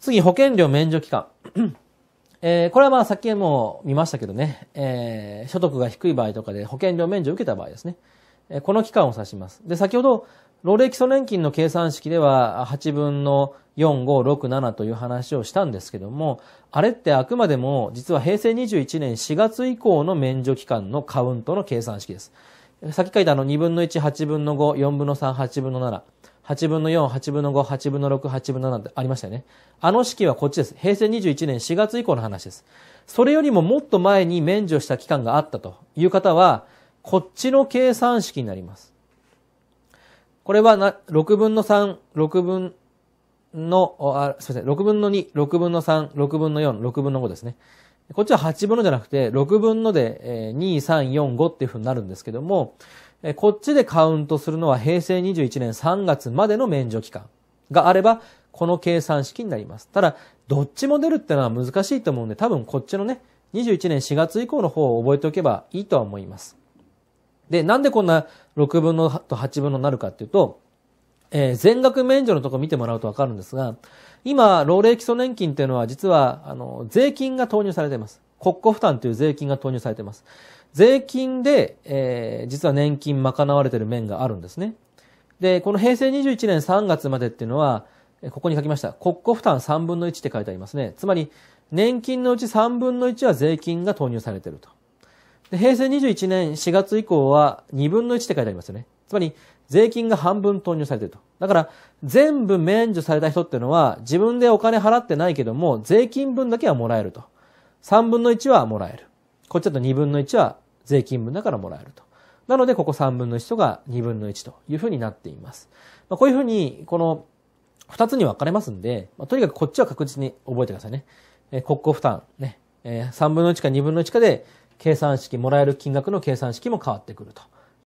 次、保険料免除期間。えー、これはまあさっきも見ましたけどね、えー、所得が低い場合とかで保険料免除を受けた場合ですね。えー、この期間を指します。で、先ほど、老齢基礎年金の計算式では8分の4、5、6、7という話をしたんですけども、あれってあくまでも実は平成21年4月以降の免除期間のカウントの計算式です。さっき書いたあの2分の1、8分の5、4分の3、8分の7。8分の4、8分の5、8分の6、8分の7ってありましたよね。あの式はこっちです。平成21年4月以降の話です。それよりももっと前に免除した期間があったという方は、こっちの計算式になります。これはな6分の3、6分の、あすみません、6分の2、6分の3、6分の4、6分の5ですね。こっちは8分のじゃなくて、6分ので、えー、2、3、4、5っていうふうになるんですけども、え、こっちでカウントするのは平成21年3月までの免除期間があれば、この計算式になります。ただ、どっちも出るってのは難しいと思うんで、多分こっちのね、21年4月以降の方を覚えておけばいいとは思います。で、なんでこんな6分のと8分のなるかっていうと、えー、全額免除のとこ見てもらうとわかるんですが、今、老齢基礎年金っていうのは実は、あの、税金が投入されています。国庫負担という税金が投入されています。税金で、えー、実は年金賄われている面があるんですね。で、この平成21年3月までっていうのは、ここに書きました。国庫負担3分の1って書いてありますね。つまり、年金のうち3分の1は税金が投入されていると。で平成21年4月以降は2分の1って書いてありますよね。つまり、税金が半分投入されていると。だから、全部免除された人っていうのは、自分でお金払ってないけども、税金分だけはもらえると。3分の1はもらえる。こっちだと2分の1は税金分だからもらえると。なので、ここ3分の1とか2分の1というふうになっています。まあ、こういうふうに、この2つに分かれますんで、まあ、とにかくこっちは確実に覚えてくださいね。えー、国庫負担、ね。えー、3分の1か2分の1かで、計算式、もらえる金額の計算式も変わってくると。